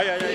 Ay, ay, ay.